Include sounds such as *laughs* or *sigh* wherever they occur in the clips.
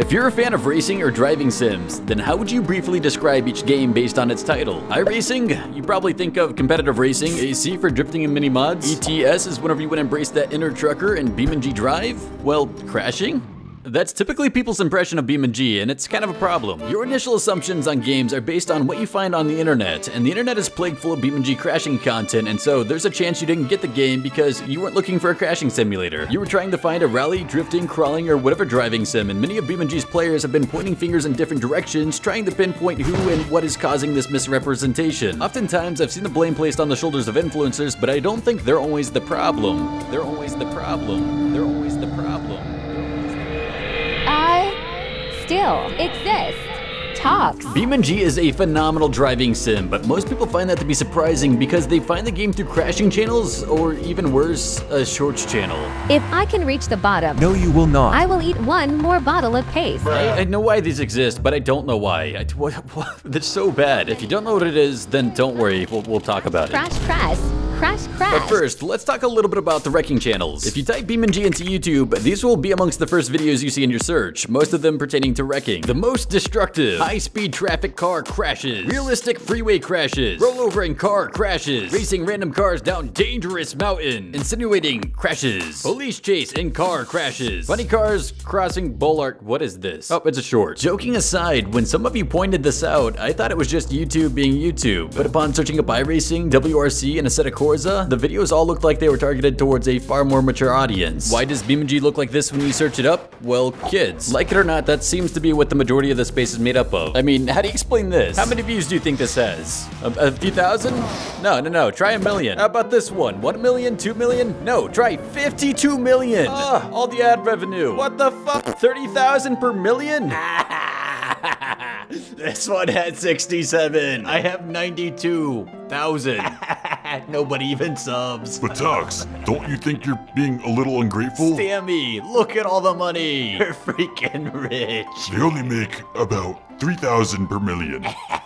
If you're a fan of racing or driving sims, then how would you briefly describe each game based on its title? iRacing? You probably think of competitive racing, AC for drifting and mini mods, ETS is whenever you would embrace that inner trucker, and BeamNG Drive? Well, crashing? That's typically people's impression of BeamNG, and it's kind of a problem. Your initial assumptions on games are based on what you find on the internet, and the internet is plagued full of BeamNG crashing content, and so there's a chance you didn't get the game because you weren't looking for a crashing simulator. You were trying to find a rally, drifting, crawling, or whatever driving sim, and many of BeamNG's players have been pointing fingers in different directions, trying to pinpoint who and what is causing this misrepresentation. Oftentimes, I've seen the blame placed on the shoulders of influencers, but I don't think they're always the problem. They're always the problem. They're always the problem. Still exist. Talks. BeamNG is a phenomenal driving sim, but most people find that to be surprising because they find the game through crashing channels, or even worse, a shorts channel. If I can reach the bottom, No, you will not. I will eat one more bottle of paste. I, I know why these exist, but I don't know why. I, what, what, that's so bad. If you don't know what it is, then don't worry, we'll, we'll talk about it. Crash, crash, crash, crash. But first, let's talk a little bit about the wrecking channels. If you type BeamNG into YouTube, these will be amongst the first videos you see in your search, most of them pertaining to wrecking. The most destructive, high-speed traffic car crashes, realistic freeway crashes, rollover and car crashes, racing random cars down dangerous mountain, insinuating crashes, police chase and car crashes, funny cars crossing Bulwark. What is this? Oh, it's a short. Joking aside, when some of you pointed this out, I thought it was just YouTube being YouTube, but upon searching up iRacing, WRC, and Assetto Corsa, the videos all looked like they were targeted towards a far more mature audience. Why does BeamNG look like this when you search it up? Well, kids. Like it or not, that seems to be what the majority of the space is made up of. I mean, how do you explain this? How many views do you think this has? A, a few thousand? No, no, no. Try a million. How about this one? One million? Two million? No, try 52 million. Ah, all the ad revenue. What the fuck? 30,000 per million? *laughs* this one had 67. I have 92,000. *laughs* Nobody even subs. But Tux, don't you think you're being a little ungrateful? Sammy, look at all the money. *laughs* You're freaking rich. They only make about 3,000 per million. *laughs*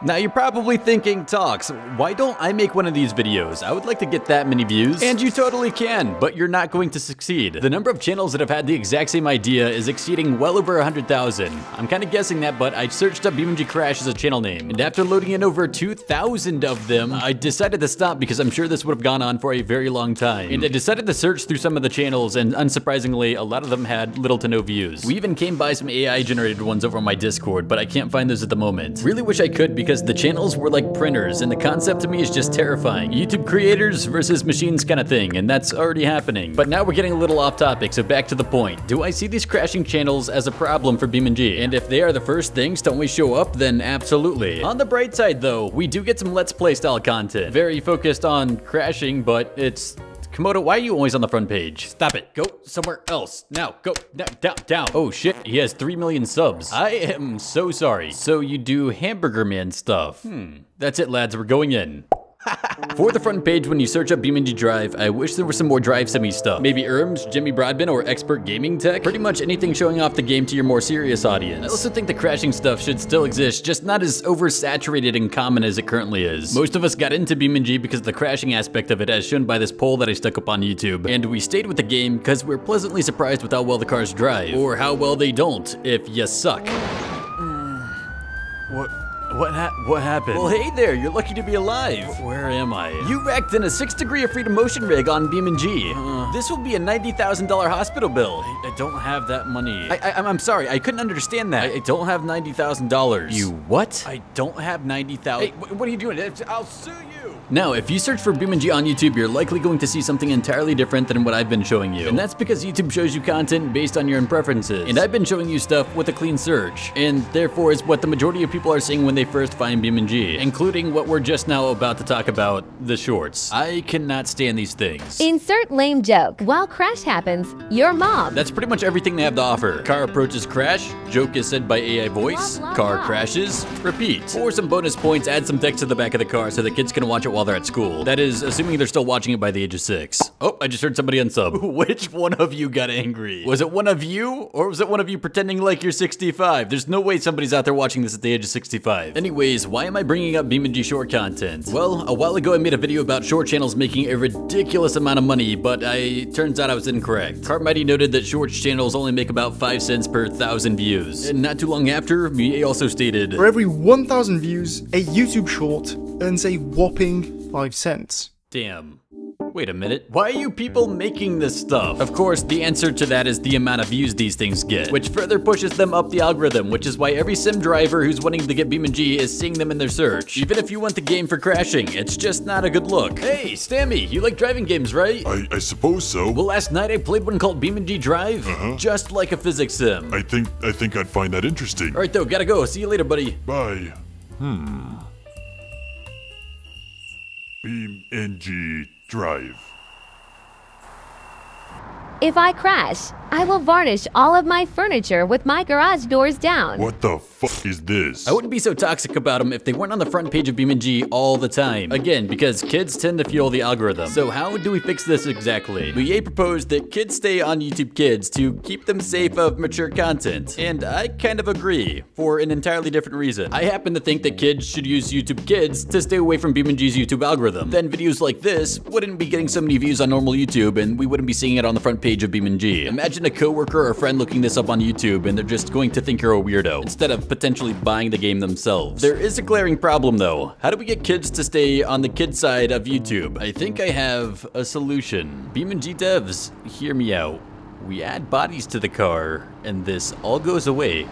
Now you're probably thinking, Talks, why don't I make one of these videos? I would like to get that many views. And you totally can, but you're not going to succeed. The number of channels that have had the exact same idea is exceeding well over 100,000. I'm kind of guessing that, but I searched up BeamNG Crash as a channel name. And after loading in over 2,000 of them, I decided to stop because I'm sure this would have gone on for a very long time. And I decided to search through some of the channels, and unsurprisingly, a lot of them had little to no views. We even came by some AI generated ones over on my Discord, but I can't find those at the moment. Really wish I could because the channels were like printers, and the concept to me is just terrifying. YouTube creators versus machines kind of thing, and that's already happening. But now we're getting a little off topic, so back to the point. Do I see these crashing channels as a problem for BeamNG? And if they are the first things to only show up, then absolutely. On the bright side though, we do get some Let's Play style content. Very focused on crashing, but it's Komodo, why are you always on the front page? Stop it. Go somewhere else. Now, go down, down, down. Oh shit, he has 3 million subs. I am so sorry. So you do Hamburger Man stuff. Hmm. That's it, lads. We're going in. *laughs* For the front page, when you search up BeamNG Drive, I wish there was some more Drive Semi stuff. Maybe ERMS, Jimmy Broadbent, or Expert Gaming Tech. Pretty much anything showing off the game to your more serious audience. I also think the crashing stuff should still exist, just not as oversaturated and common as it currently is. Most of us got into BeamNG because of the crashing aspect of it, as shown by this poll that I stuck up on YouTube. And we stayed with the game because we're pleasantly surprised with how well the cars drive, or how well they don't, if you suck. What? What ha what happened? Well, hey there, you're lucky to be alive. Where am I? You wrecked in a six degree of freedom motion rig on BeamNG. Uh, this will be a $90,000 hospital bill. I, I, don't have that money. I, I, I'm sorry, I couldn't understand that. I, I don't have $90,000. You what? I don't have 90,000. Hey, what are you doing? I'll sue you. Now, if you search for BeamNG on YouTube, you're likely going to see something entirely different than what I've been showing you. And that's because YouTube shows you content based on your own preferences. And I've been showing you stuff with a clean search. And therefore is what the majority of people are seeing when they first find BeamNG, including what we're just now about to talk about, the shorts. I cannot stand these things. Insert lame joke. While crash happens, your mom. That's pretty much everything they have to offer. Car approaches crash, joke is said by AI voice, Blah, blah, car blah. crashes, repeat. For some bonus points, add some text to the back of the car so the kids can watch it while they're at school. That is, assuming they're still watching it by the age of six. Oh, I just heard somebody unsub. *laughs* Which one of you got angry? Was it one of you, or was it one of you pretending like you're 65? There's no way somebody's out there watching this at the age of 65. Anyways, why am I bringing up BeamNG short content? Well, a while ago I made made a video about short channels making a ridiculous amount of money, but I turns out I was incorrect. Carmighty noted that short channels only make about 5 cents per thousand views. And not too long after, MIE also stated, For every 1,000 views, a YouTube short earns a whopping 5 cents. Damn. Wait a minute. Why are you people making this stuff? Of course, the answer to that is the amount of views these things get, which further pushes them up the algorithm, which is why every sim driver who's wanting to get BeamNG is seeing them in their search. Even if you want the game for crashing, it's just not a good look. Hey, Stammy, you like driving games, right? I, I suppose so. Well, last night I played one called BeamNG Drive, uh -huh. just like a physics sim. I think I think I'd find that interesting. Alright though, gotta go. See you later, buddy. Bye. Hmm. BeamNG Drive. If I crash, I will varnish all of my furniture with my garage doors down. What the fuck is this? I wouldn't be so toxic about them if they weren't on the front page of BeamNG all the time. Again, because kids tend to fuel the algorithm. So how do we fix this exactly? Lier proposed that kids stay on YouTube Kids to keep them safe of mature content. And I kind of agree, for an entirely different reason. I happen to think that kids should use YouTube Kids to stay away from BeamNG's YouTube algorithm. Then videos like this wouldn't be getting so many views on normal YouTube and we wouldn't be seeing it on the front page of BeamNG. Imagine a coworker or friend looking this up on YouTube and they're just going to think you're a weirdo, instead of potentially buying the game themselves. There is a glaring problem though. How do we get kids to stay on the kid side of YouTube? I think I have a solution. BeamNG devs, hear me out. We add bodies to the car, and this all goes away.